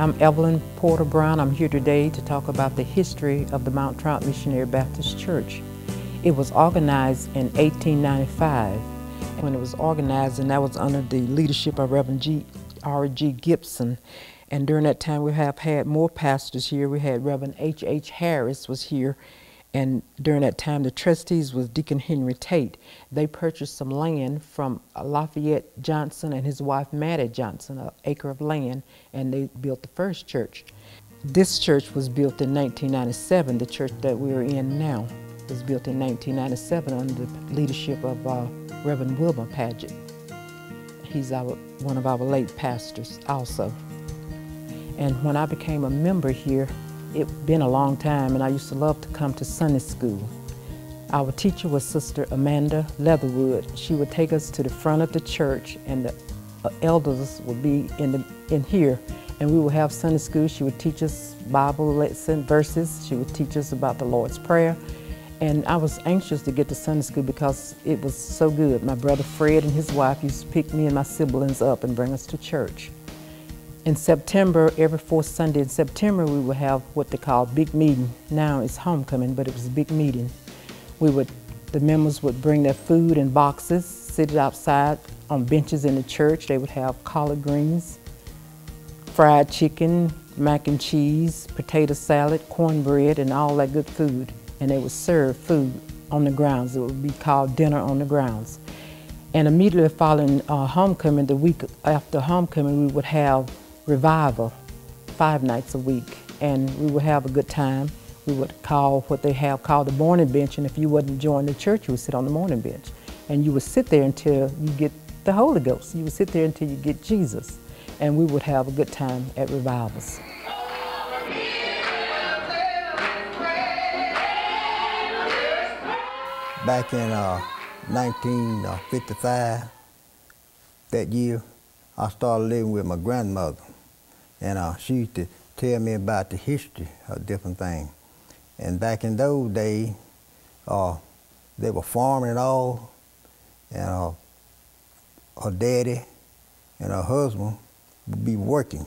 I'm Evelyn Porter Brown. I'm here today to talk about the history of the Mount Triumph Missionary Baptist Church. It was organized in 1895. When it was organized, and that was under the leadership of Reverend G. R. G. Gibson. And during that time, we have had more pastors here. We had Reverend H. H. Harris was here, and during that time, the trustees was Deacon Henry Tate. They purchased some land from Lafayette Johnson and his wife Mattie Johnson, an acre of land, and they built the first church. This church was built in 1997. The church that we're in now was built in 1997 under the leadership of uh, Reverend Wilbur Paget. He's our, one of our late pastors also. And when I became a member here, it's been a long time, and I used to love to come to Sunday school. Our teacher was Sister Amanda Leatherwood. She would take us to the front of the church, and the uh, elders would be in, the, in here, and we would have Sunday school. She would teach us Bible lesson verses. She would teach us about the Lord's Prayer. And I was anxious to get to Sunday school because it was so good. My brother Fred and his wife used to pick me and my siblings up and bring us to church. In September, every fourth Sunday in September, we would have what they call big meeting. Now it's homecoming, but it was a big meeting. We would, the members would bring their food in boxes, sit it outside on benches in the church. They would have collard greens, fried chicken, mac and cheese, potato salad, cornbread, and all that good food. And they would serve food on the grounds. It would be called dinner on the grounds. And immediately following uh, homecoming, the week after homecoming, we would have revival five nights a week. And we would have a good time. We would call what they have called the morning bench. And if you wouldn't join the church, you would sit on the morning bench. And you would sit there until you get the Holy Ghost. You would sit there until you get Jesus. And we would have a good time at revivals. Back in uh, 1955, that year, I started living with my grandmother. And uh, she used to tell me about the history of different things. And back in those days, uh, they were farming and all, and uh, her daddy and her husband would be working.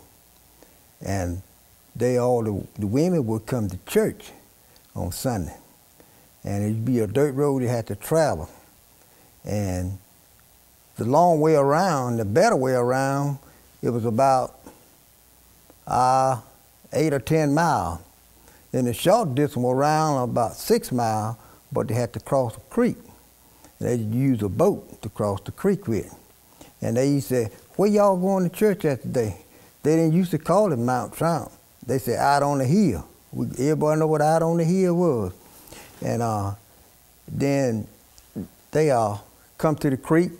And they all, the, the women would come to church on Sunday. And it'd be a dirt road they had to travel. And the long way around, the better way around, it was about uh, eight or 10 miles. Then the short distance was around about six miles, but they had to cross a creek. They use a boat to cross the creek with. And they used to say, where y'all going to church at today? They didn't used to call it Mount Triumph. They said out on the hill. We, everybody know what out on the hill was. And uh, then they uh, come to the creek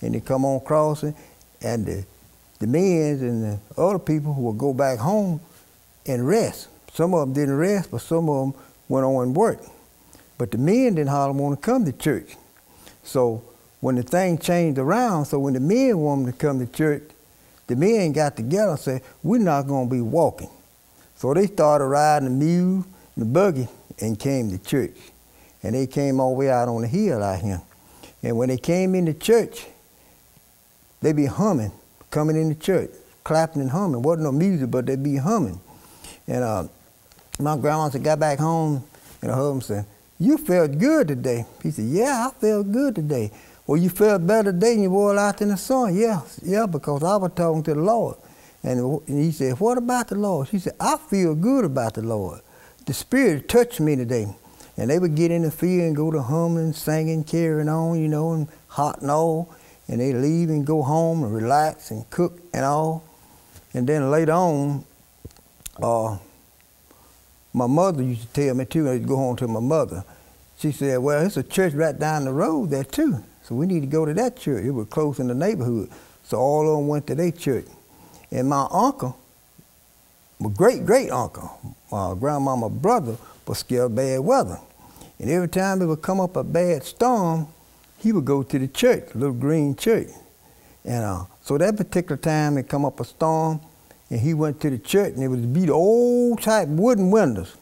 and they come on crossing and the the men and the other people would go back home and rest. Some of them didn't rest, but some of them went on and worked. But the men didn't hardly want to come to church. So when the thing changed around, so when the men wanted to come to church, the men got together and said, we're not going to be walking. So they started riding the mule, the buggy, and came to church. And they came all the way out on the hill out here. And when they came into church, they be humming coming in the church, clapping and humming. Wasn't no music, but they'd be humming. And uh, my grandma said, got back home, and her husband said, you felt good today. He said, yeah, I felt good today. Well, you felt better today than you were out in the sun. Yeah, yeah, because I was talking to the Lord. And, he said, what about the Lord? She said, I feel good about the Lord. The Spirit touched me today. And they would get in the field and go to humming, singing, carrying on, you know, and hot and all and they leave and go home and relax and cook and all. And then later on, uh, my mother used to tell me too, I'd go home to my mother. She said, well, it's a church right down the road there too. So we need to go to that church. It was close in the neighborhood. So all of them went to their church. And my uncle, my great great uncle, my grandmama brother, was scared of bad weather. And every time it would come up a bad storm, he would go to the church, little green church. And uh, so that particular time, it come up a storm, and he went to the church, and it was be the old type wooden windows.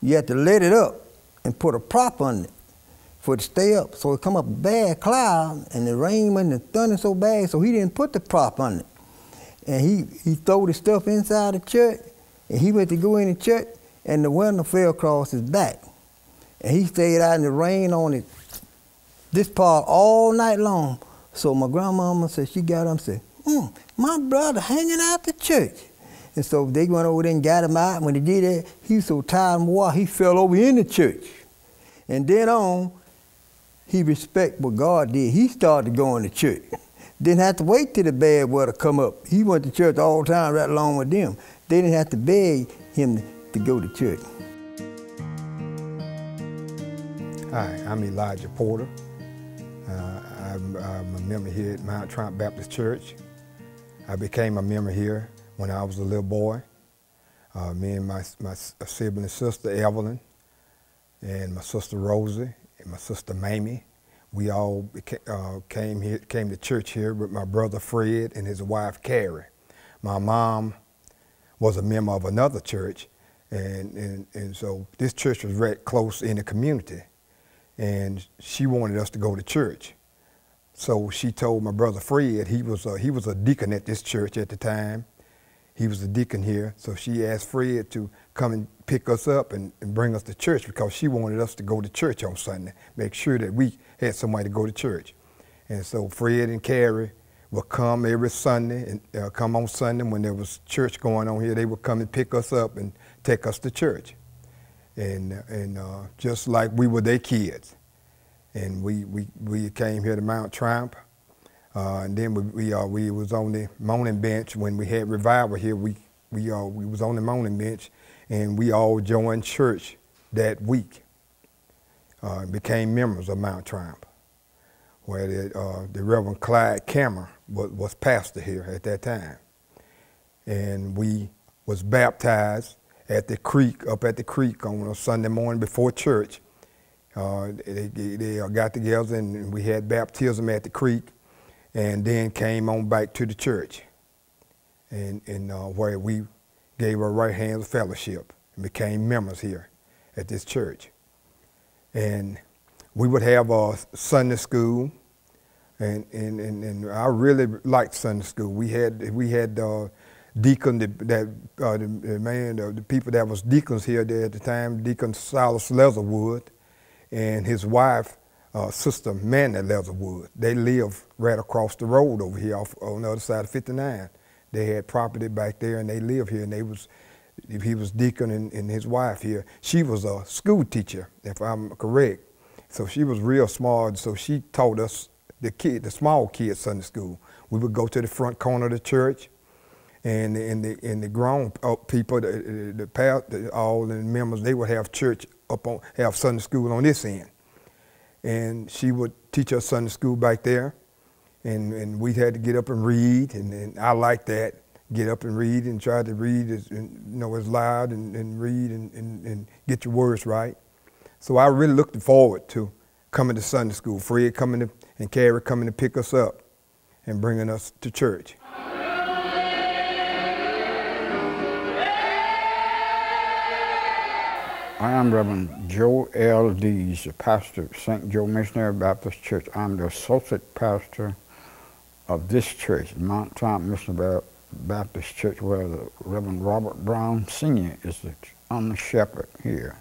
You had to let it up and put a prop on it for it to stay up. So it come up a bad cloud, and the rain and thunder so bad, so he didn't put the prop on it. and he, he threw the stuff inside the church, and he went to go in the church, and the window fell across his back. And he stayed out in the rain on it, this part all night long. So my grandmama said, she got up and said, mm, my brother hanging out the church. And so they went over there and got him out. And When they did that, he was so tired and wore, he fell over in the church. And then on, he respect what God did. He started going to church. Didn't have to wait till the bad weather come up. He went to church all the time right along with them. They didn't have to beg him to go to church. Hi, I'm Elijah Porter. Uh, I'm, I'm, a member here at Mount Triumph Baptist Church. I became a member here when I was a little boy. Uh, me and my, my sibling sister Evelyn, and my sister Rosie, and my sister Mamie, we all uh, came here, came to church here with my brother Fred and his wife Carrie. My mom was a member of another church, and, and, and so this church was right close in the community, and she wanted us to go to church. So she told my brother Fred, he was a, he was a deacon at this church at the time. He was a deacon here, so she asked Fred to come and pick us up and, and bring us to church because she wanted us to go to church on Sunday, make sure that we had somebody to go to church. And so Fred and Carrie would come every Sunday and uh, come on Sunday when there was church going on here. They would come and pick us up and take us to church. And, and uh, just like we were their kids. And we, we, we came here to Mount Triumph. Uh, and then we, we, uh, we was on the moaning bench when we had revival here. We, we, uh, we was on the moaning bench and we all joined church that week. Uh, became members of Mount Triumph where the, uh, the Reverend Clyde Cameron was, was pastor here at that time. And we was baptized at the creek, up at the creek on a Sunday morning before church. Uh, they, they uh, got together and we had baptism at the creek and then came on back to the church and, and uh, where we gave our right hands of fellowship and became members here at this church. And we would have a Sunday school, and, and, and, and I really liked Sunday school. We had we had uh, deacon that, that uh, the, the, man the, the, people that was deacons here there at the time, Deacon Silas Leatherwood, and his wife, uh, Sister Manny Leatherwood. They live right across the road over here off, on the other side of 59. They had property back there, and they live here, and they was he was deacon and, and his wife here. She was a school teacher, if I'm correct. So she was real smart. So she taught us the kid, the small kids Sunday school. We would go to the front corner of the church, and in the in the grown up uh, people, the, the, the all the members, they would have church up on have Sunday school on this end, and she would teach us Sunday school back there, and and we had to get up and read, and, and I liked that. Get up and read and try to read as you know as loud and, and read and, and, and get your words right. So I really looked forward to coming to Sunday school. Fred coming to, and Carrie coming to pick us up and bringing us to church. I am Reverend Joe L. Dees, the pastor of St. Joe Missionary Baptist Church. I'm the associate pastor of this church, Mount Triumph Missionary Baptist Church, where the Reverend Robert Brown Sr. is the under shepherd here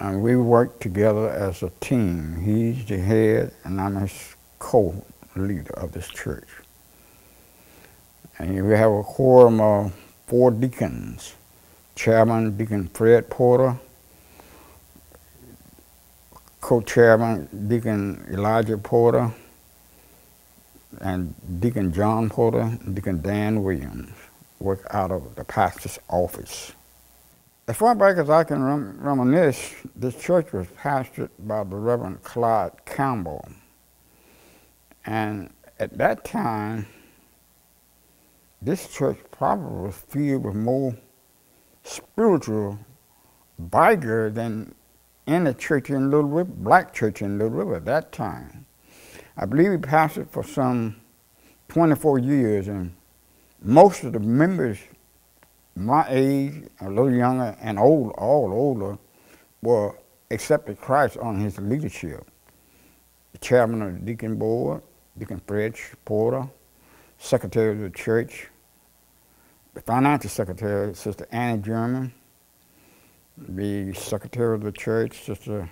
and we work together as a team. He's the head, and I'm his co-leader of this church. And we have a quorum of four deacons, Chairman Deacon Fred Porter, co-chairman Deacon Elijah Porter, and Deacon John Porter, Deacon Dan Williams work out of the pastor's office. As far back as I can rem reminisce, this church was pastored by the Reverend Clyde Campbell. And at that time, this church probably was filled with more spiritual vigor than any church in Little River, black church in Little River at that time. I believe he pastored for some 24 years, and most of the members my age, a little younger, and old, all older, were accepted Christ on his leadership. The chairman of the deacon board, Deacon Fred Porter, secretary of the church, the financial secretary, Sister Annie German, the secretary of the church, Sister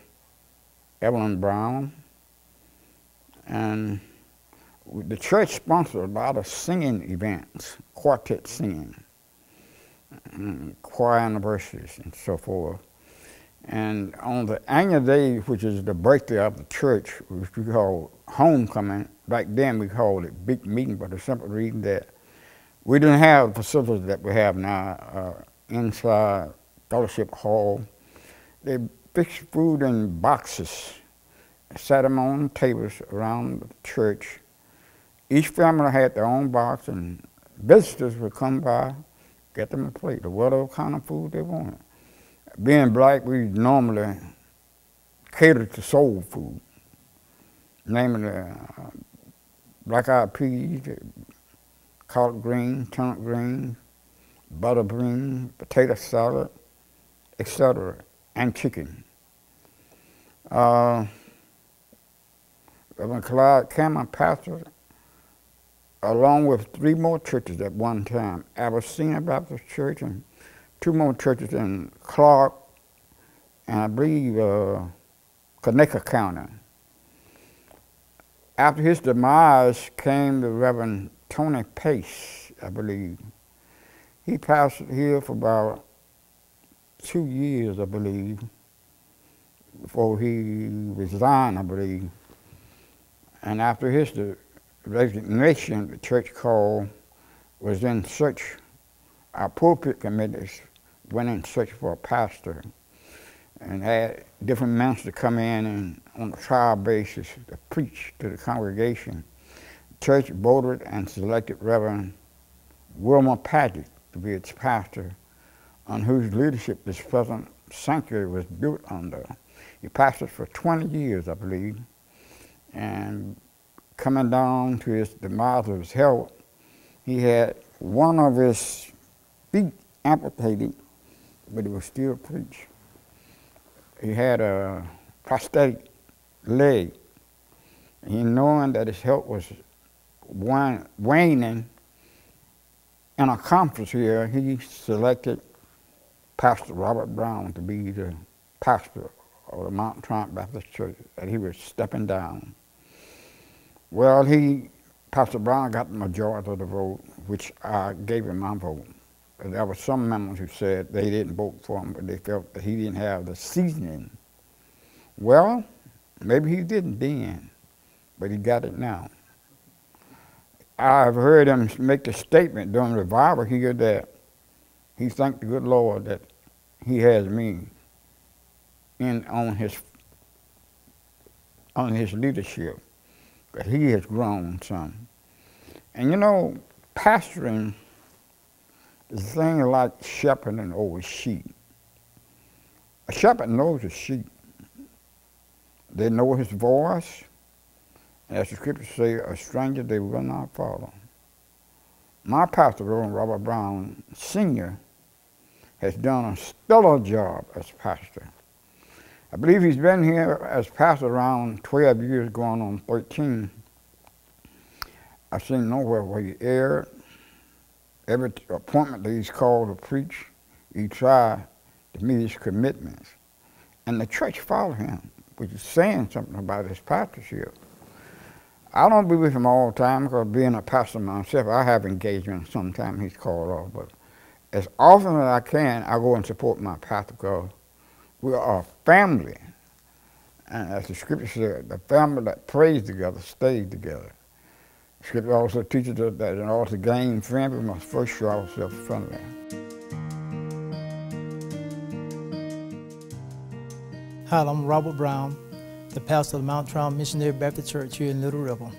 Evelyn Brown, and the church sponsored a lot of singing events, quartet singing, mm, choir anniversaries, and so forth. And on the annual day, which is the birthday of the church, which we call homecoming, back then we called it big meeting for the simple reason that we didn't have the facilities that we have now uh, inside fellowship hall. They fixed food in boxes, set them on tables around the church. Each family had their own box, and visitors would come by, get them a plate of whatever kind of food they wanted being black, we normally catered to soul food, namely uh, black eyed peas, collard green, turnip green, butter beans, potato salad, etc., and chicken. Uh, Reverend Clyde Cameron pastored along with three more churches at one time, Abyssinia Baptist Church and two more churches in Clark and I believe uh, Conecuh County. After his demise came the Reverend Tony Pace, I believe. He pastored here for about two years, I believe, before he resigned, I believe. And after his resignation, the church call was in search, our pulpit committees went in search for a pastor and had different ministers come in and on a trial basis to preach to the congregation. Church voted and selected Reverend Wilmer Paget to be its pastor, on whose leadership this present sanctuary was built under. He pastored for 20 years, I believe, and coming down to his demise of his health, he had one of his feet amputated but he was still preach. He had a prosthetic leg. He knowing that his health was waning, in a conference here, he selected Pastor Robert Brown to be the pastor of the Mount Triumph Baptist Church, and he was stepping down. Well, he, Pastor Brown got the majority of the vote, which I gave him my vote there were some members who said they didn't vote for him, but they felt that he didn't have the seasoning. Well, maybe he didn't then, but he got it now. I've heard him make the statement during revival here that he thanked the good Lord that he has me in on his on his leadership, that he has grown some. And you know, pastoring is a thing like shepherding over sheep. A shepherd knows his sheep. They know his voice. As the scriptures say, a stranger they will not follow. My pastor, Reverend Robert Brown Sr., has done a stellar job as pastor. I believe he's been here as pastor around 12 years, going on 13. I've seen nowhere where he erred, every appointment that he's called to preach, he tried to meet his commitments. And the church followed him, which is saying something about his pastorship. I don't be with him all the time because being a pastor myself, I have engagements sometimes he's called off. But as often as I can, I go and support my pastor because we are a family. And as the scripture says, the family that prays together stays together. Scripture also teaches us that in order to gain friends, we must first show ourselves friendly. Hi, I'm Robert Brown, the pastor of the Mount Triumph Missionary Baptist Church here in Little River.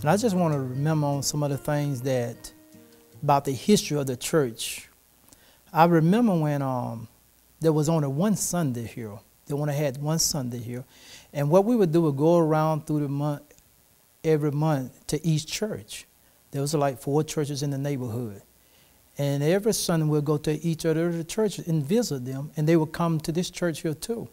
And I just want to remember some of the things that about the history of the church. I remember when um, there was only one Sunday here. They only had one Sunday here. And what we would do would go around through the month, every month to each church. There was like four churches in the neighborhood. And every Sunday we'd go to each of the churches and visit them, and they would come to this church here too.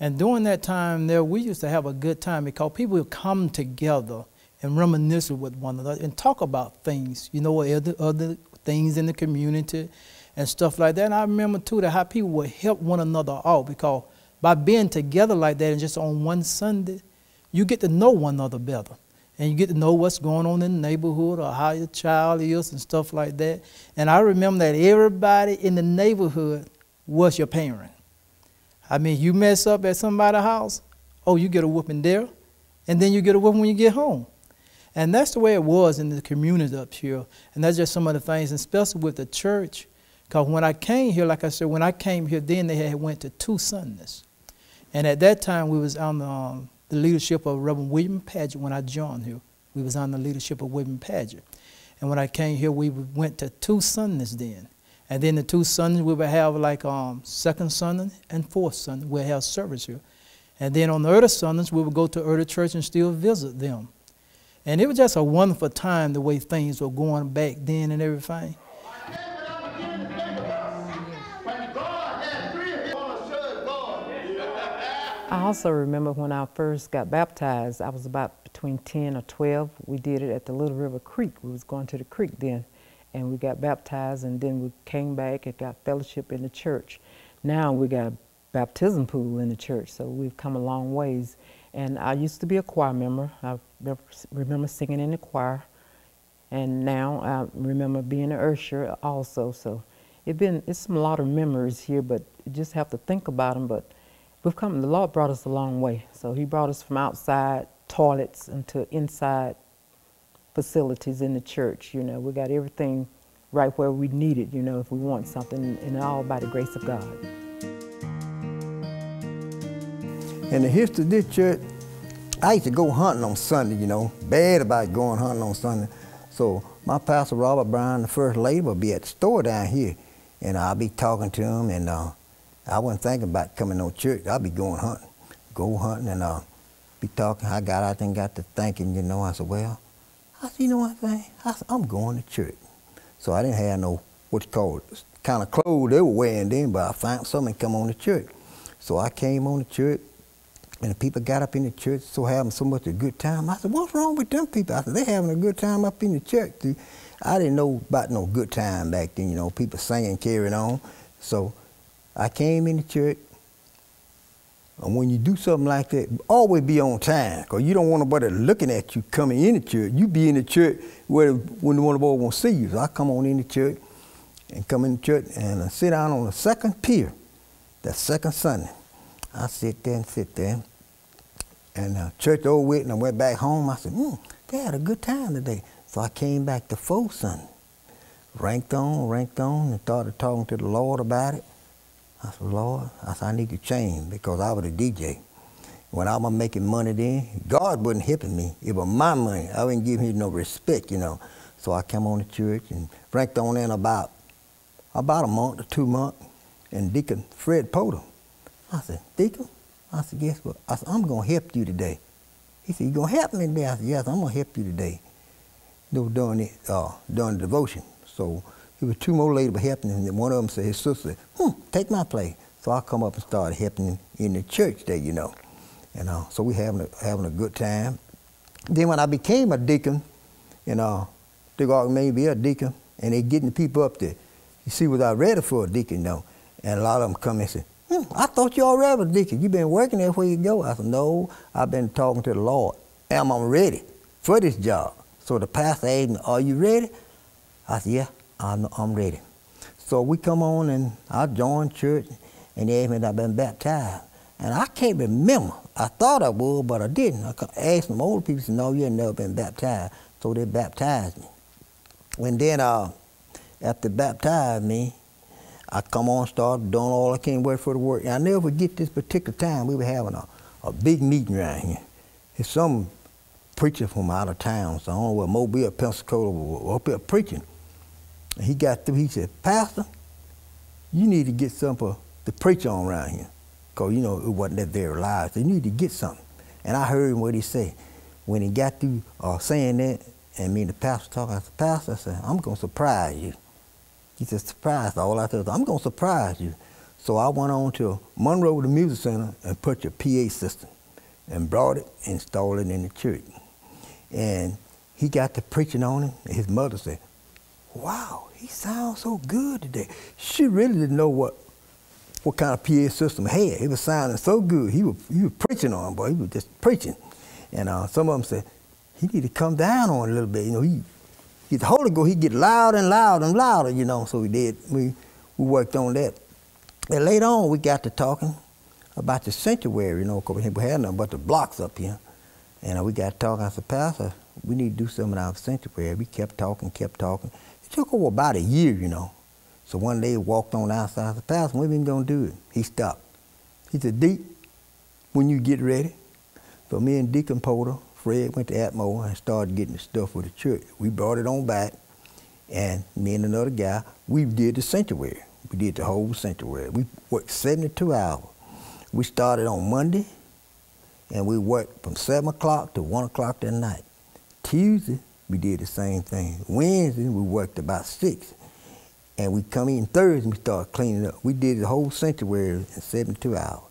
And during that time there, we used to have a good time because people would come together and reminisce with one another and talk about things, you know, other, other things in the community and stuff like that. And I remember too that how people would help one another out because by being together like that and just on one Sunday, you get to know one another better. And you get to know what's going on in the neighborhood or how your child is and stuff like that. And I remember that everybody in the neighborhood was your parent. I mean, you mess up at somebody's house, oh, you get a whooping there, and then you get a whooping when you get home. And that's the way it was in the community up here. And that's just some of the things, and especially with the church. Because when I came here, like I said, when I came here, then they had went to two Sundays. And at that time, we was on the, um, the leadership of Reverend William Paget when I joined here. We was on the leadership of William Paget. And when I came here, we went to two Sundays then. And then the two Sundays, we would have like um, second Sunday and fourth Sunday. We'll have service here. And then on the other Sundays, we would go to other church and still visit them. And it was just a wonderful time the way things were going back then and everything. I also remember when I first got baptized, I was about between 10 or 12. We did it at the Little River Creek. We was going to the creek then. And we got baptized and then we came back and got fellowship in the church. Now we got a baptism pool in the church, so we've come a long ways. And I used to be a choir member. I remember singing in the choir. And now I remember being an usher also. So it's been, it's a lot of memories here, but you just have to think about them. But we've come, the Lord brought us a long way. So he brought us from outside toilets into inside facilities in the church. You know, we got everything right where we need it, you know, if we want something, and all by the grace of God. In the history of this church, I used to go hunting on Sunday, you know, bad about going hunting on Sunday. So my pastor, Robert Brown, the first lady, would be at the store down here, and I'll be talking to him, and uh, I wasn't thinking about coming to church. I'll be going hunting, go hunting, and uh, be talking. I got out and got to thinking, you know, I said, well, I said, you know what, thing? I I'm going to church. So I didn't have no, what you call it, kind of clothes they were wearing then, but I found something come on to church. So I came on to church, and the people got up in the church, so having so much a good time. I said, what's wrong with them people? I said, they having a good time up in the church. I didn't know about no good time back then, you know, people singing, carrying on. So I came in the church, and when you do something like that, always be on time, because you don't want nobody looking at you coming in the church. You be in the church where when one of them won't see you. So I come on in the church and come in the church and I sit down on the second pier, that second Sunday. I sit there and sit there. And uh, church over with, and I went back home. I said, hmm, they had a good time today. So I came back the full Sunday. Ranked on, ranked on, and started talking to the Lord about it. I said, Lord, I said, I need to change because I was a DJ. When I was making money then, God wasn't helping me. It was my money. I wasn't giving him no respect, you know. So I came on to church and ranked on in about about a month or two months. And Deacon Fred Porter, I said, Deacon, I said, guess what? I said, I'm going to help you today. He said, you going to help me today? I said, yes, I'm going to help you today. They doing, it, uh, doing devotion. So there were two more ladies helping him, and one of them said, his sister hmm, take my place. So I come up and started helping in the church there, you know. And uh, so we having a, having a good time. Then when I became a deacon, you know, they got me be a deacon, and they getting the people up there. You see, was I ready for a deacon, though? And a lot of them come and say, hmm, I thought you already was a deacon. You've been working there where you go. I said, no, I've been talking to the Lord. Am I ready for this job? So the pastor asked me, are you ready? I said, yeah. I'm, I'm ready. So we come on and I joined church and they asked me I've been baptized. And I can't remember. I thought I would, but I didn't. I asked some older people, said, no, you ain't never been baptized. So they baptized me. And then uh, after baptized me, I come on, start doing all I can wait for the work. And I never forget this particular time we were having a, a big meeting around here. It's some preacher from out of town, so I don't know where Mobile, Pensacola, was up here preaching. He got through, he said, Pastor, you need to get something to preach on around here. Because, you know, it wasn't that very loud. So you need to get something. And I heard what he said. When he got through uh, saying that, and me and the pastor talking, I said, Pastor, I said, I'm going to surprise you. He said, surprise. All I said, I'm going to surprise you. So I went on to Monroe, the music center, and put your PA system and brought it and installed it in the church. And he got to preaching on and his mother said, wow, he sounds so good today. She really didn't know what what kind of PA system he had. He was sounding so good. He was, he was preaching on, boy. He was just preaching. And uh, some of them said, he need to come down on a little bit. You know, he, he the Holy Ghost, he get loud and loud and louder, you know. So we did. We, we worked on that. And later on, we got to talking about the sanctuary, you know, because we had nothing but the blocks up here. And uh, we got talking. I said, Pastor, we need to do something in our sanctuary. We kept talking, kept talking. It took over about a year, you know. So one day he walked on outside. I said, Pastor, when are we going to do it? He stopped. He said, Deep, when you get ready. So me and Deacon Porter, Fred went to Atmore and started getting the stuff for the church. We brought it on back, and me and another guy, we did the sanctuary. We did the whole sanctuary. We worked 72 hours. We started on Monday, and we worked from 7 o'clock to 1 o'clock that night. Tuesday, we did the same thing. Wednesday, we worked about 6. And we come in Thursday, we start cleaning up. We did the whole sanctuary in 72 hours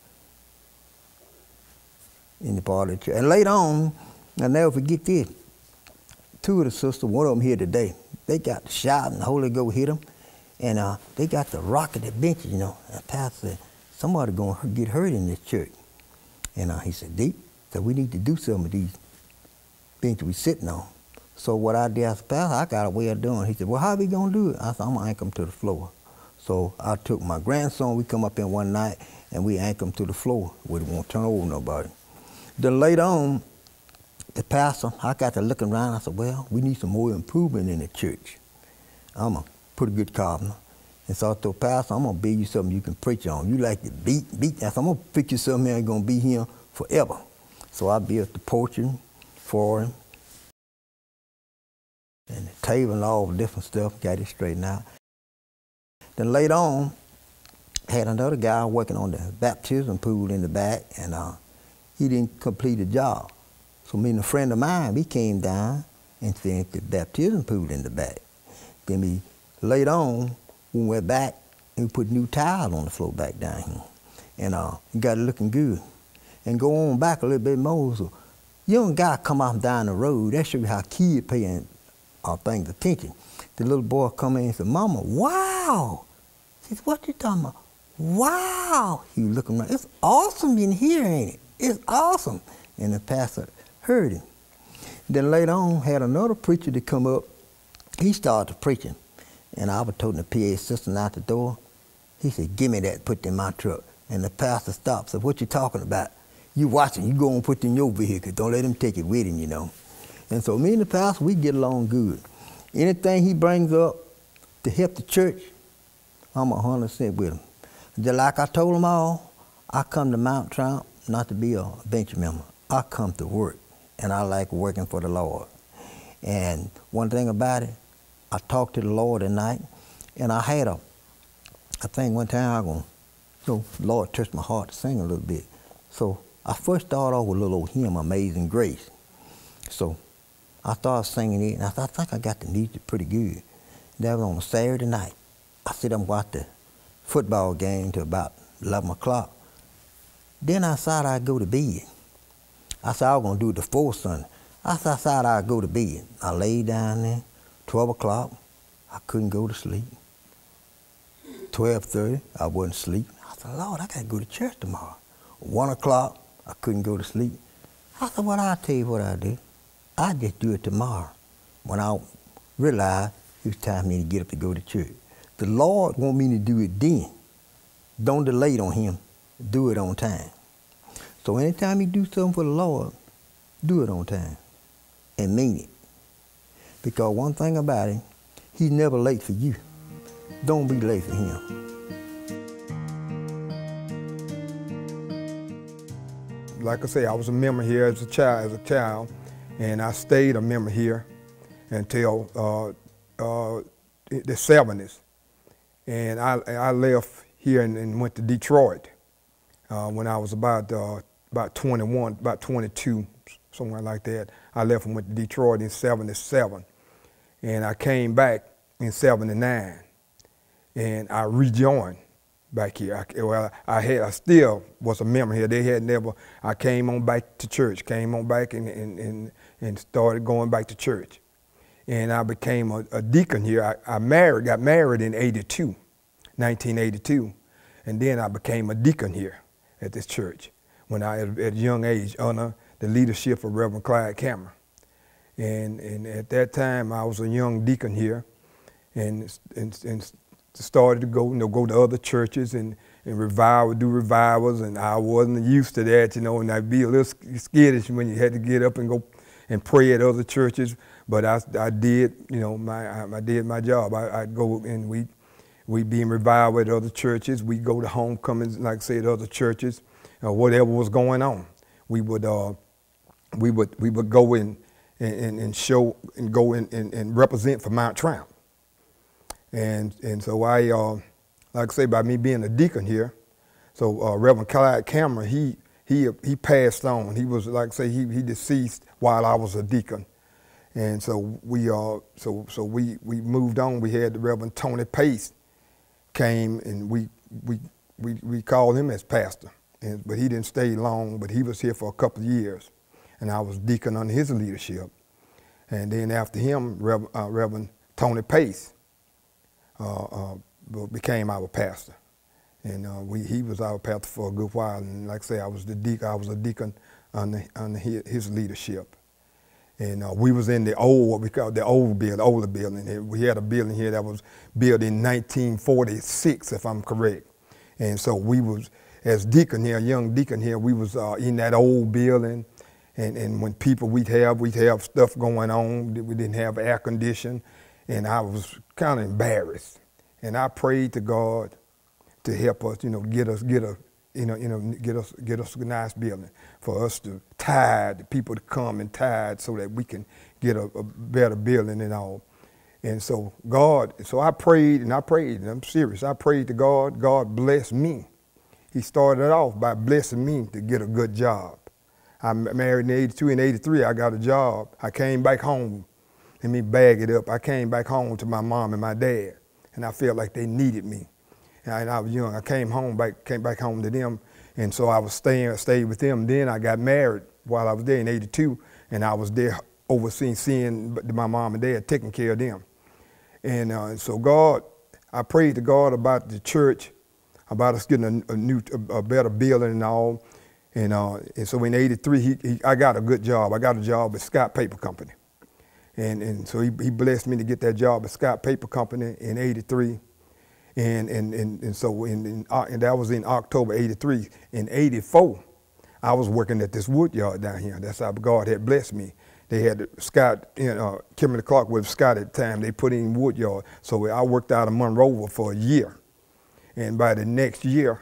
in the part of the church. And later on, I'll never forget this. Two of the sisters, one of them here today, they got the shot and the Holy Ghost hit them. And uh, they got the rock at the benches, you know. And Pastor said, somebody going to get hurt in this church. And uh, he said, Deep, so we need to do some of these benches we sitting on. So what I did, I said, Pastor, I got a way of doing it. He said, well, how are we going to do it? I said, I'm going to anchor them to the floor. So I took my grandson, we come up in one night, and we anchor him to the floor. We won't turn over nobody. Then later on, the pastor, I got to looking around, I said, well, we need some more improvement in the church. I'm a pretty good carpenter. And so I told Pastor, I'm going to build you something you can preach on. You like to beat, beat. I said, I'm going to fix you something that's going to be here forever. So I built the porch for him and and all the different stuff, got it straightened out. Then later on, had another guy working on the baptism pool in the back, and uh, he didn't complete the job. So me and a friend of mine, we came down and finished the baptism pool in the back. Then we later on, we went back and we put new tile on the floor back down here. And uh, got it looking good. And go on back a little bit more. So young guy come off down the road, that shows you how kids paying uh, things attention. The little boy come in and said, Mama, wow. She said, what you talking about? Wow. He looking around. It's awesome in here, ain't it? It's awesome. And the pastor heard him. Then later on, had another preacher to come up. He started preaching. And I was toting the PA assistant out the door. He said, give me that, put it in my truck. And the pastor stopped, said, what you talking about? You watching, you go and put it in your vehicle. Don't let him take it with him, you know. And so me and the pastor, we get along good. Anything he brings up to help the church, I'm a hundred percent with him. Just like I told them all, I come to Mount Triumph not to be a bench member. I come to work, and I like working for the Lord. And one thing about it, I talked to the Lord at night, and I had a, I think one time I going, so Lord touched my heart to sing a little bit. So I first started off with a little old hymn, Amazing Grace. So I started singing it, and I, I think I got the music pretty good. That was on a Saturday night. I sit up and watch the football game till about 11 o'clock. Then I thought I'd go to bed. I said I was going to do it the fourth Sunday. I thought, I'd go to bed. I lay down there, 12 o'clock. I couldn't go to sleep. 12.30, I wasn't sleep. I said, Lord, I got to go to church tomorrow. 1 o'clock, I couldn't go to sleep. I said, well, I'll tell you what I'll do. I'll just do it tomorrow when I realize it's time for me to get up to go to church. The Lord want me to do it then. Don't delay it on him. Do it on time. So anytime you do something for the Lord, do it on time and mean it. Because one thing about him, he's never late for you. Don't be late for him. Like I say, I was a member here as a child, as a child and I stayed a member here until uh, uh, the 70s. And I, I left here and, and went to Detroit uh, when I was about, uh, about 21, about 22, somewhere like that. I left and went to Detroit in 77. And I came back in 79. And I rejoined back here. I, well, I had, I still was a member here. They had never. I came on back to church. Came on back and and and, and started going back to church, and I became a, a deacon here. I, I married, got married in '82, 1982, and then I became a deacon here at this church when I at, at a young age under the leadership of Reverend Clyde Cameron. And, and at that time, I was a young deacon here, and, and, and started to go, you know, go to other churches and, and revive, do revivals, and I wasn't used to that, you know, and I'd be a little skittish when you had to get up and go and pray at other churches. But I, I did, you know, my, I, I did my job. I, I'd go and we, we be in revival at other churches. We go to homecomings, like I at other churches, or uh, whatever was going on. We would, uh, we would, we would go in and, and, show and go in and, and represent for Mount Triumph. And, and so I, uh, like I say, by me being a deacon here, so uh, Reverend Clyde Cameron, he, he, he passed on. He was, like I say, he, he deceased while I was a deacon. And so we, uh, so, so we, we moved on. We had the Reverend Tony Pace came and we, we, we, we called him as pastor. And, but he didn't stay long, but he was here for a couple of years and I was deacon under his leadership. And then after him, Reverend, uh, Reverend Tony Pace became our pastor. And uh, we, he was our pastor for a good while. And like I say, I was the deacon. I was a deacon under, under his leadership. And uh, we was in the old, what we call the old building, older building. We had a building here that was built in 1946, if I'm correct. And so we was, as deacon here, young deacon here, we was uh, in that old building and, and when people we'd have, we'd have stuff going on. We didn't have air condition. And I was kind of embarrassed. And I prayed to God to help us, you know, get us, get a, you know, you know, get us, get us a nice building for us to tide, people to come and tide so that we can get a, a better building and all. And so God, so I prayed and I prayed, and I'm serious. I prayed to God. God blessed me. He started off by blessing me to get a good job. I married in 82 and 83, I got a job. I came back home. Let me bag it up. I came back home to my mom and my dad, and I felt like they needed me. And I was young. I came home, back, came back home to them, and so I was staying, stayed with them. Then I got married while I was there in 82, and I was there overseeing, seeing my mom and dad, taking care of them. And uh, so God, I prayed to God about the church, about us getting a, a new, a, a better building and all. And, uh, and so in 83, he, he, I got a good job. I got a job at Scott Paper Company. And, and so he, he blessed me to get that job at Scott Paper Company in 83. And, and, and, and so in, in, uh, and that was in October 83. In 84, I was working at this wood yard down here. That's how God had blessed me. They had Scott, you know, Kimberly Clark with Scott at the time. They put in wood yard. So I worked out of Monroe for a year. And by the next year,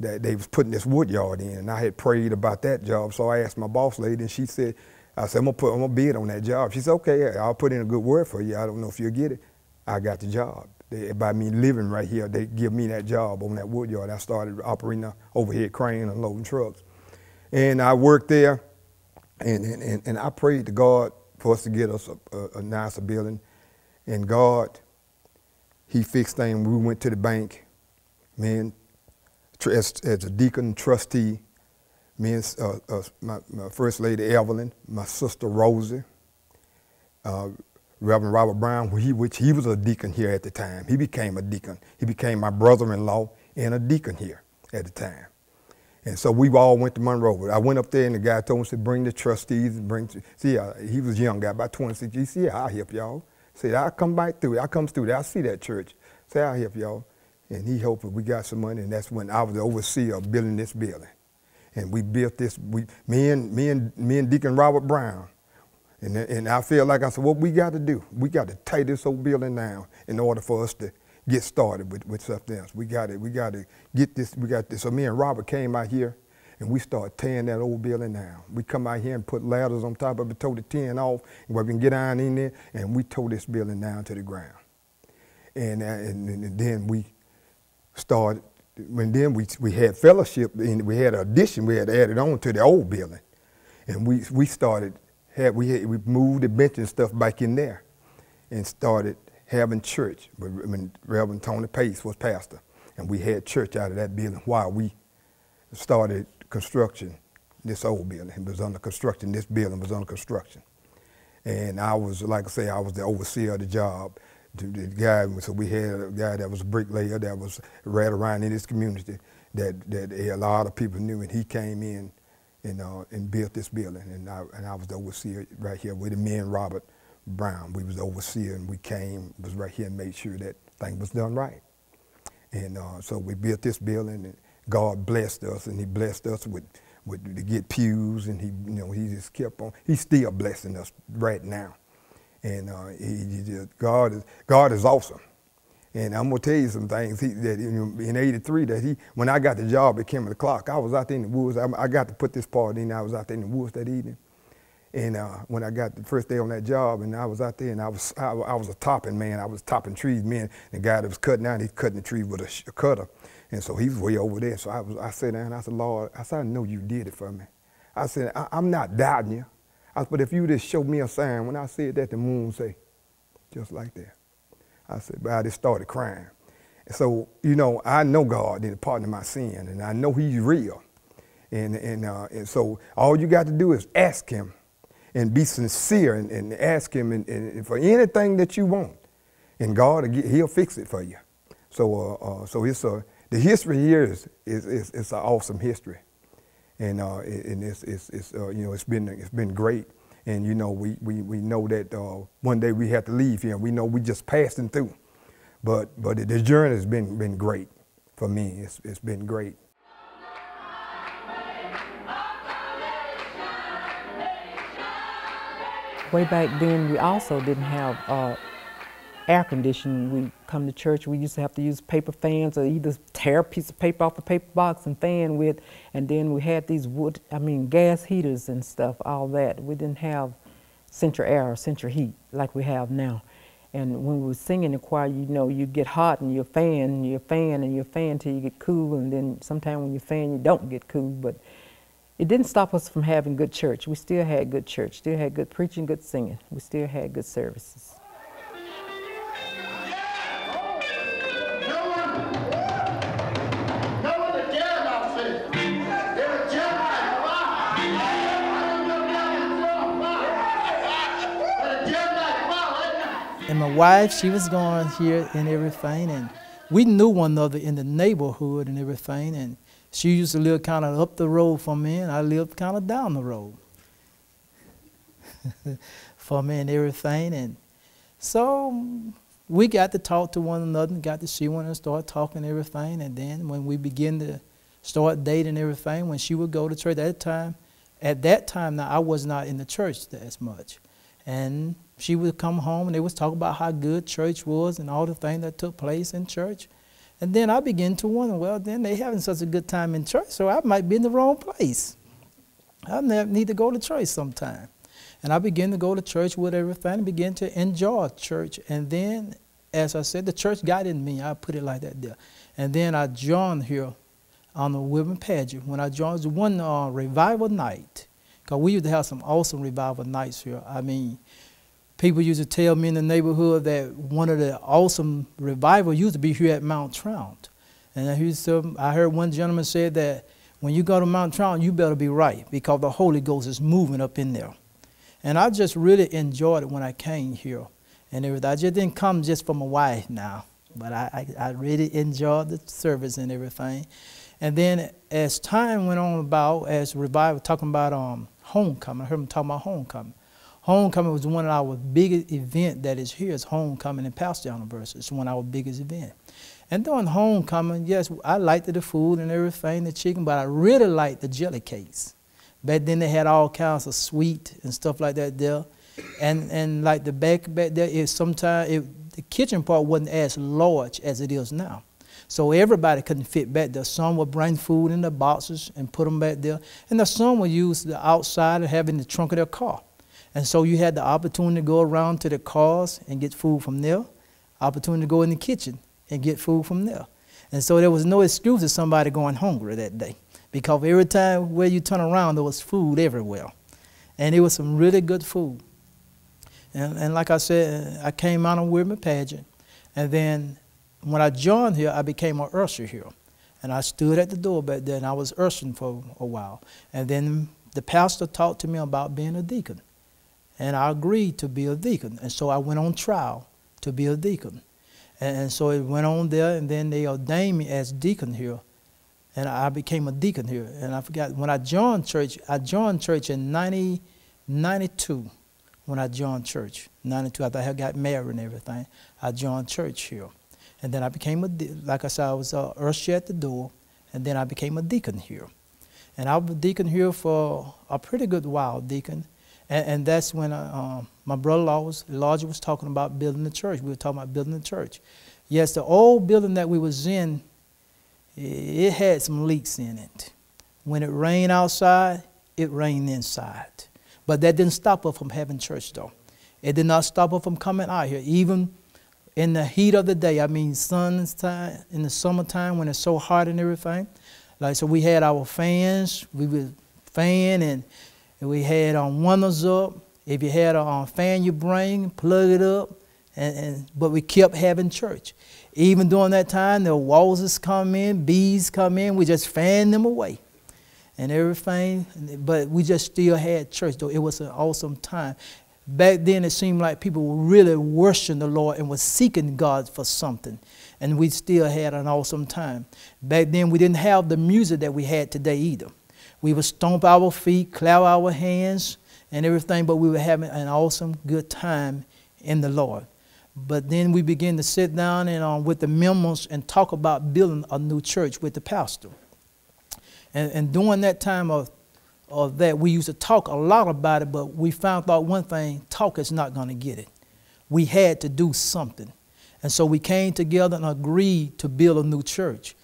that they was putting this wood yard in, and I had prayed about that job. So I asked my boss lady, and she said, "I said I'm gonna put, I'm gonna bid on that job." She said, "Okay, I'll put in a good word for you. I don't know if you'll get it." I got the job. They, by me living right here, they give me that job on that wood yard. I started operating a overhead crane and loading trucks, and I worked there, and and, and I prayed to God for us to get us a, a, a nicer building, and God, He fixed things. We went to the bank, man as, as a deacon trustee, me and uh, uh, my, my, first lady Evelyn, my sister Rosie, uh, Reverend Robert Brown, he, which he was a deacon here at the time. He became a deacon. He became my brother-in-law and a deacon here at the time. And so we all went to Monroe. I went up there and the guy told me, said, bring the trustees and bring, see, uh, he was young guy, about 26. He said, I'll help y'all. Said, I'll come back through. I'll come through there. I'll see that church. Say, I'll help y'all and he helped. We got some money, and that's when I was the overseer of building this building. And we built this. We, me and me and me and Deacon Robert Brown, and and I feel like I said, what we got to do? We got to tie this old building down in order for us to get started with, with something else. We got to we got to get this. We got this. So me and Robert came out here, and we started tearing that old building down. We come out here and put ladders on top of it, tore the tin off, where we can get down in there, and we tore this building down to the ground. And, uh, and, and then we started, when then we, we had fellowship and we had an addition, we had added on to the old building. And we, we started, had, we, had, we moved the bench and stuff back in there and started having church when Reverend Tony Pace was pastor. And we had church out of that building while we started construction. This old building it was under construction. This building was under construction, and I was, like I say, I was the overseer of the job. The, guy, so we had a guy that was a bricklayer that was right around in this community that that a lot of people knew, and he came in and uh, and built this building, and I and I was the overseer right here with me and Robert Brown. We was the overseer, and we came was right here and made sure that thing was done right. And uh, so we built this building, and God blessed us, and He blessed us with, with to get pews, and He, you know, He just kept on. He's still blessing us right now, and uh, he, just, God is God is awesome. And I'm gonna tell you some things he, that in, in '83 that he, when I got the job at Kimberly Clark, I was out there in the woods. I, I got to put this part in. I was out there in the woods that evening, and uh, when I got the first day on that job, and I was out there, and I was I, I, was a topping man. I was topping trees. Man, the guy that was cutting down, he's cutting the tree with a, a, cutter, and so he was way over there. So I was I sat down. I said, Lord, I said, I know you did it for me. I said, I, am not doubting you. I said, but if you just show me a sign, when I said that, the moon say, just like that. I said, but I just started crying. And so you know, I know God in the pardon of my sin, and I know He's real, and and uh, and so all you got to do is ask Him and be sincere and, and ask Him and, and for anything that you want. And God, He'll fix it for you. So, uh, uh, so it's a, the history here is, is, is, is an awesome history. And, uh, and it's, it's, it's uh, you know, it's been, it's been great. And, you know, we, we, we know that uh, one day we have to leave here. We know we just passing through. But, but the journey has been, been great for me. It's, it's been great. way back then we also didn't have uh, air conditioning. We come to church, we used to have to use paper fans or either tear a piece of paper off a paper box and fan with, and then we had these wood, I mean gas heaters and stuff, all that. We didn't have central air or central heat like we have now. And when we were singing in the choir, you know, you get hot and you fan, and you fan, and you fan till you get cool, and then sometimes when you fan, you don't get cool. But it didn't stop us from having good church. We still had good church, still had good preaching, good singing. We still had good services. And my wife, she was going here and everything, and we knew one another in the neighborhood and everything, and she used to live kind of up the road from me, and I lived kind of down the road for me and everything. And so we got to talk to one another and got to see one and start talking everything. And then when we began to start dating everything, when she would go to church at that time, at that time now I was not in the church as much. And she would come home and they would talk about how good church was and all the things that took place in church. And then I begin to wonder, well, then they having such a good time in church, so I might be in the wrong place. I need to go to church sometime. And I began to go to church with everything and begin to enjoy church. And then, as I said, the church got in me. I put it like that there. And then I joined here on the women pageant. When I joined, one uh, revival night. Because we used to have some awesome revival nights here. I mean, people used to tell me in the neighborhood that one of the awesome revival used to be here at Mount Triumph. And I used to, I heard one gentleman say that when you go to Mount Triumph, you better be right because the Holy Ghost is moving up in there. And I just really enjoyed it when I came here and everything. I just didn't come just for my wife now, but I, I, I really enjoyed the service and everything. And then as time went on about, as revival, talking about um, homecoming, I heard him talking about homecoming. Homecoming was one of our biggest event that is here is homecoming and pastor anniversary. It's one of our biggest event. And during homecoming, yes, I liked the food and everything, the chicken, but I really liked the jelly cakes. Back then they had all kinds of sweet and stuff like that there. And and like the back back there is sometimes the kitchen part wasn't as large as it is now. So everybody couldn't fit back there. Some would bring food in the boxes and put them back there. And the some would use the outside and have in the trunk of their car. And so you had the opportunity to go around to the cars and get food from there, opportunity to go in the kitchen and get food from there. And so there was no excuse of somebody going hungry that day because every time where you turn around, there was food everywhere. And it was some really good food. And, and like I said, I came out on Women pageant. And then when I joined here, I became an usher here. And I stood at the door back then. I was ushering for a while. And then the pastor talked to me about being a deacon. And I agreed to be a deacon. And so I went on trial to be a deacon. And, and so it went on there, and then they ordained me as deacon here. And I became a deacon here. And I forgot, when I joined church, I joined church in 90, 92 when I joined church. 92, after I got married and everything, I joined church here. And then I became a, like I said, I was a usher at the door, and then I became a deacon here. And I was a deacon here for a pretty good while, deacon. And, and that's when I, um, my brother-in-law was, Elijah was talking about building the church. We were talking about building the church. Yes, the old building that we was in, it had some leaks in it. When it rained outside, it rained inside. But that didn't stop us from having church, though. It did not stop us from coming out here. Even in the heat of the day. I mean, sun's time in the summertime when it's so hot and everything. Like so, we had our fans. We would fan and we had our windows up. If you had a fan you bring, plug it up. And, and, but we kept having church. Even during that time, the walls come in, bees come in. We just fanned them away and everything. But we just still had church, though. It was an awesome time. Back then, it seemed like people were really worshiping the Lord and were seeking God for something. And we still had an awesome time. Back then, we didn't have the music that we had today either. We would stomp our feet, clap our hands, and everything, but we were having an awesome, good time in the Lord. But then we began to sit down and um, with the members and talk about building a new church with the pastor. And, and during that time of of that. We used to talk a lot about it, but we found out one thing talk is not going to get it. We had to do something. And so we came together and agreed to build a new church.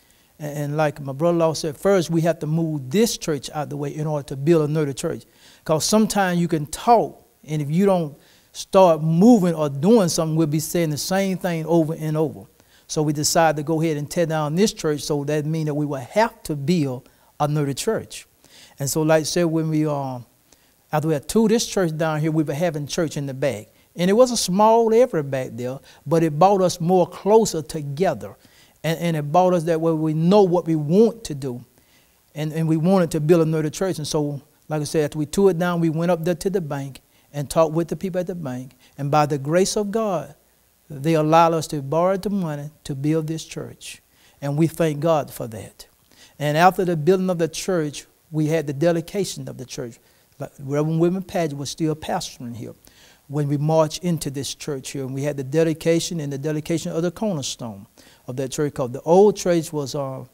And, like my brother in law said, first we have to move this church out the way in order to build another church. Because sometimes you can talk, and if you don't start moving or doing something, we'll be saying the same thing over and over. So we decided to go ahead and tear down this church, so that means that we will have to build another church. And so, like I said, when we, um, after we had two this church down here, we were having church in the back. And it was a small area back there, but it brought us more closer together. And, and it brought us that way we know what we want to do. And, and we wanted to build another church. And so, like I said, after we tore it down, we went up there to the bank and talked with the people at the bank. And by the grace of God, they allowed us to borrow the money to build this church. And we thank God for that. And after the building of the church, we had the dedication of the church. Reverend William Paget was still pastoring here when we marched into this church here. And we had the dedication and the dedication of the cornerstone of that church called the old church was uh,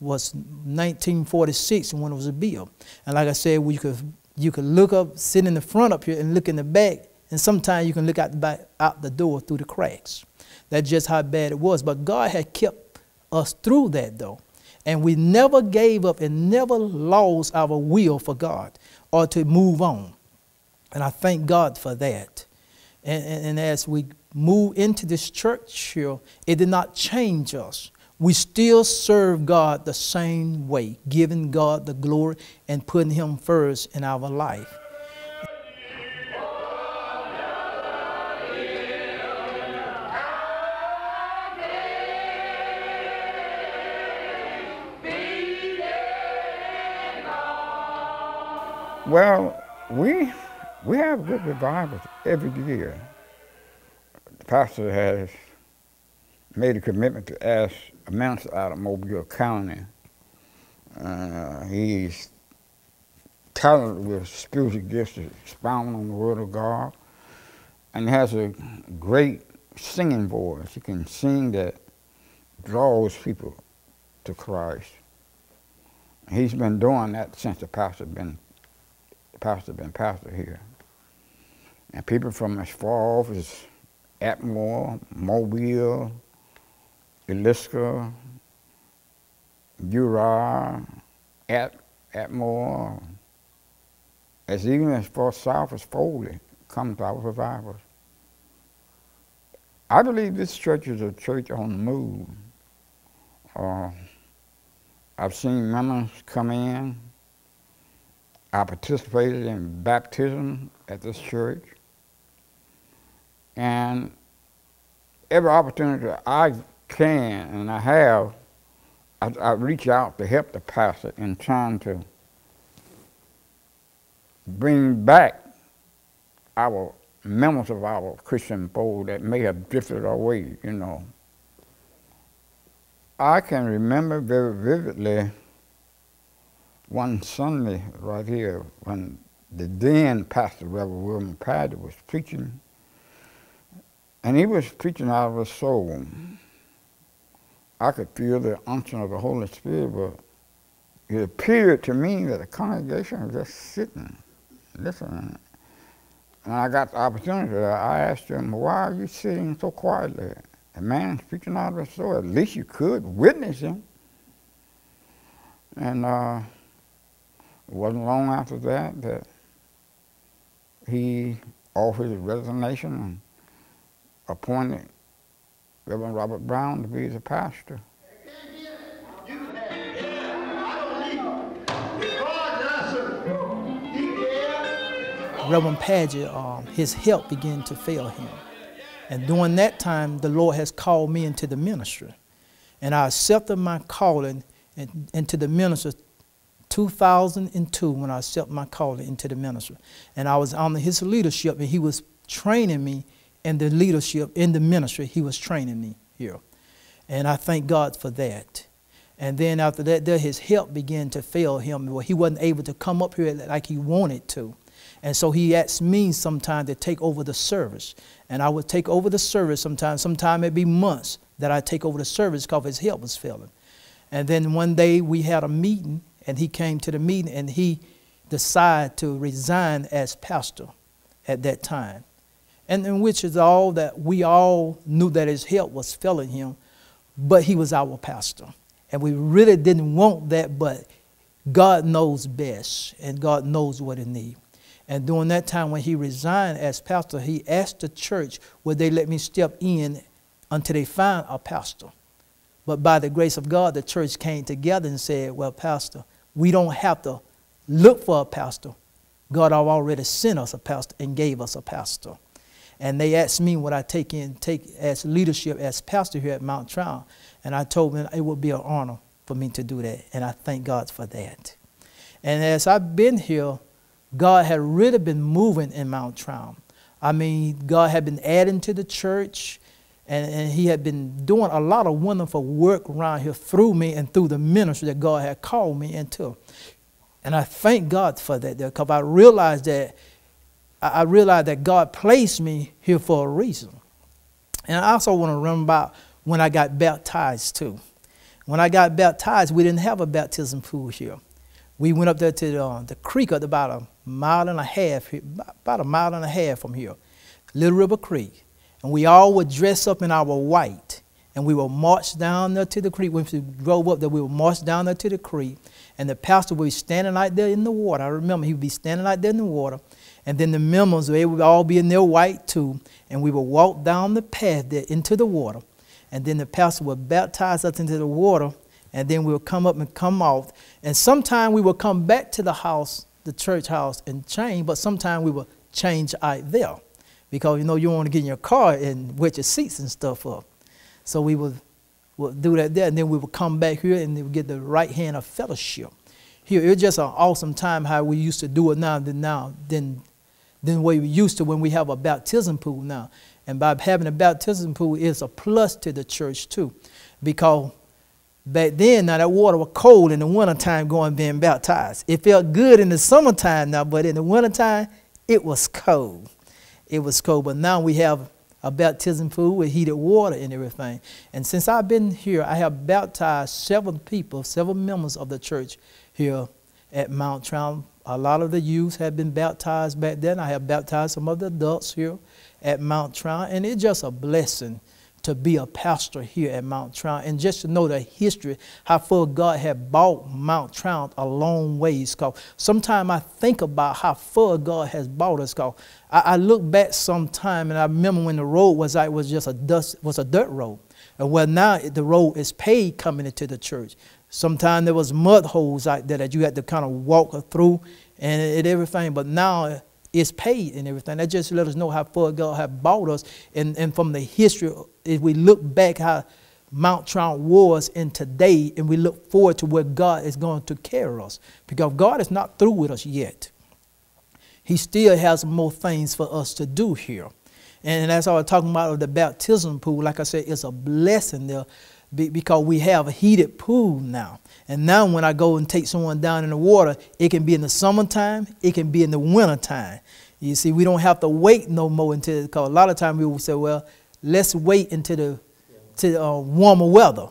was 1946 when it was built. And like I said, you could you could look up, sit in the front up here, and look in the back, and sometimes you can look out the back, out the door through the cracks. That's just how bad it was. But God had kept us through that though. And we never gave up and never lost our will for God or to move on. And I thank God for that. And, and, and as we move into this church here, it did not change us. We still serve God the same way, giving God the glory and putting Him first in our life. Well, we we have good revivals every year. The pastor has made a commitment to ask a minister out of Mobile County. Uh, he's talented with spiritual gifts to expound on the Word of God, and has a great singing voice. He can sing that draws people to Christ. He's been doing that since the pastor's been pastor been pastor here. And people from as far off as Atmore, Mobile, Eliska, Uriah, At, Atmore, as even as far south as Foley, come to our survivors. I believe this church is a church on the move. Uh, I've seen members come in I participated in baptism at this church. And every opportunity I can and I have, I, I reach out to help the pastor in trying to bring back our members of our Christian fold that may have drifted away, you know. I can remember very vividly one Sunday right here when the then pastor, Reverend William Paddy, was preaching, and he was preaching out of his soul. I could feel the unction of the Holy Spirit, but it appeared to me that the congregation was just sitting, listening. And I got the opportunity. I asked him, why are you sitting so quietly? The man's preaching out of his soul. At least you could witness him. And uh, it wasn't long after that that he offered his resignation and appointed Reverend Robert Brown to be the pastor. Reverend Padgett, um, his health began to fail him. And during that time, the Lord has called me into the ministry. And I accepted my calling in, into the ministry 2002 when I accepted my calling into the ministry. And I was under his leadership, and he was training me in the leadership in the ministry. He was training me here. And I thank God for that. And then after that, there, his health began to fail him. Well, he wasn't able to come up here like he wanted to. And so he asked me sometime to take over the service. And I would take over the service sometimes. Sometimes it'd be months that I take over the service because his health was failing. And then one day we had a meeting, and he came to the meeting, and he decided to resign as pastor at that time. And in which is all that we all knew that his health was failing him, but he was our pastor. And we really didn't want that, but God knows best, and God knows what he needs. And during that time when he resigned as pastor, he asked the church would they let me step in until they find a pastor. But by the grace of God, the church came together and said, Well, Pastor, we don't have to look for a pastor. God already sent us a pastor and gave us a pastor. And they asked me what I take in, take as leadership as pastor here at Mount Triumph. And I told them it would be an honor for me to do that. And I thank God for that. And as I've been here God had really been moving in Mount Triumph. I mean, God had been adding to the church, and, and, He had been doing a lot of wonderful work around here through me and through the ministry that God had called me into. And I thank God for that because I realized that I realized that God placed me here for a reason. And I also want to remember about when I got baptized too. When I got baptized, we didn't have a baptism pool here. We went up there to the, uh, the creek at about a mile and a half, about a mile and a half from here, Little River Creek. And we all would dress up in our white. And we would march down there to the creek. When we drove up there, we would march down there to the creek. And the pastor would be standing right there in the water. I remember he would be standing right there in the water. And then the members, they would all be in their white too. And we would walk down the path there into the water. And then the pastor would baptize us into the water and then we would come up and come off. And sometime we would come back to the house, the church house, and change, but sometime we would change out there because you know you want to get in your car and wet your seats and stuff up. So we would, would do that there, and then we would come back here and we get the right hand of fellowship. Here, it was just an awesome time how we used to do it now than now than than what we used to when we have a baptism pool now. And by having a baptism pool is a plus to the church too, because Back then, now that water was cold in the wintertime going being baptized. It felt good in the summertime now, but in the wintertime, it was cold. It was cold. But now we have a baptism pool with heated water and everything. And since I've been here, I have baptized several people, several members of the church here at Mount Triumph. A lot of the youth have been baptized back then. I have baptized some of the adults here at Mount Triumph, and it's just a blessing to be a pastor here at Mount Triumph and just to know the history, how far God had brought Mount Triumph a long ways. Cause sometimes I think about how far God has brought us. Cause I, I look back sometime and I remember when the road was was just a dust was a dirt road. And well now the road is paved coming into the church. Sometimes there was mud holes out there that you had to kind of walk through and, and everything. But now is paid and everything. That just let us know how far God has brought us. And, and from the history, if we look back how Mount Triumph was in today, and we look forward to where God is going to carry us. Because God is not through with us yet. He still has more things for us to do here. And as I was talking about the baptism pool, like I said, it's a blessing there because we have a heated pool now. And now when I go and take someone down in the water, it can be in the summertime, it can be in the wintertime. You see, we don't have to wait no more until, because a lot of times we will say, well, let's wait until the to, uh, warmer weather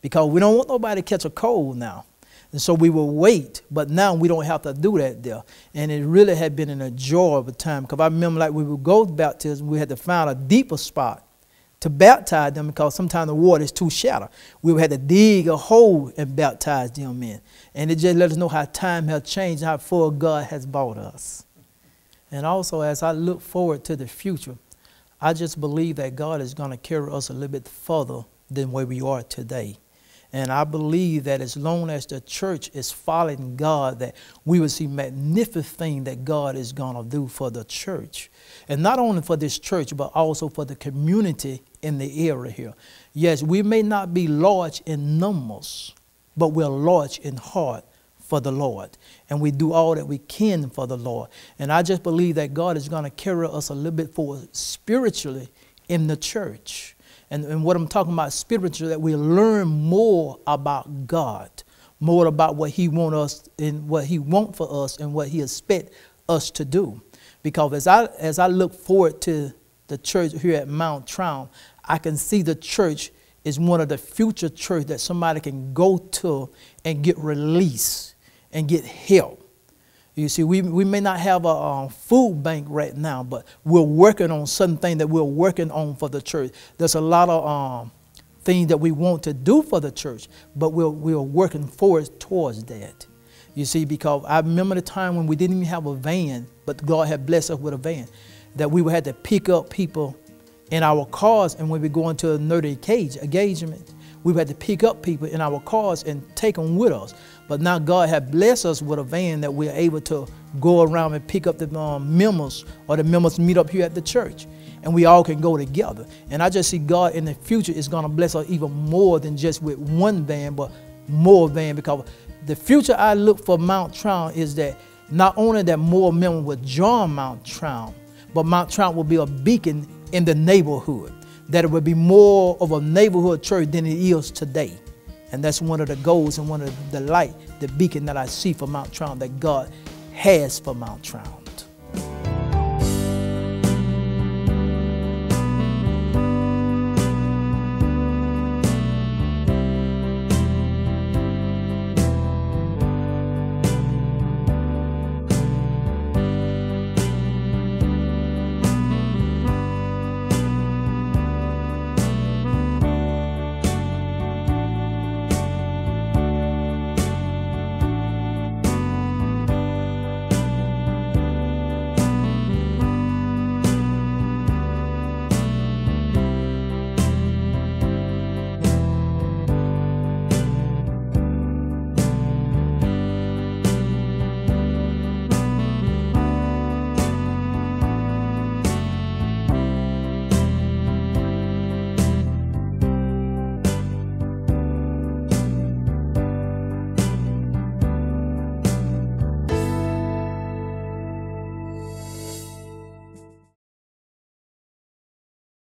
because we don't want nobody to catch a cold now. And so we will wait, but now we don't have to do that there. And it really had been an enjoyable time because I remember like we would go to baptism, we had to find a deeper spot to baptize them because sometimes the water is too shallow. We have to dig a hole and baptize them in. And it just let us know how time has changed, how far God has brought us. And also, as I look forward to the future, I just believe that God is going to carry us a little bit further than where we are today. And I believe that as long as the church is following God, that we will see magnificent things that God is going to do for the church. And not only for this church, but also for the community in the area here. Yes, we may not be large in numbers, but we're large in heart for the Lord. And we do all that we can for the Lord. And I just believe that God is going to carry us a little bit forward spiritually in the church. And, and what I'm talking about spiritually, that we learn more about God, more about what He want us and what He want for us and what He expect us to do. Because as I as I look forward to the church here at Mount Triumph, I can see the church is one of the future church that somebody can go to and get release and get help. You see, we, we may not have a um, food bank right now, but we're working on something that we're working on for the church. There's a lot of um, things that we want to do for the church, but we're, we're working forward towards that. You see, because I remember the time when we didn't even have a van, but God had blessed us with a van, that we had to pick up people in our cars, and when we go into a nerdy cage engagement, we had to pick up people in our cars and take them with us. But now God has blessed us with a van that we're able to go around and pick up the um, members or the members meet up here at the church. And we all can go together. And I just see God in the future is going to bless us even more than just with one van, but more van because the future I look for Mount Triumph is that not only that more members will join Mount Triumph, but Mount Triumph will be a beacon in the neighborhood. That it will be more of a neighborhood church than it is today. And that's one of the goals and one of the light, the beacon that I see for Mount Triumph that God has for Mount Triumph.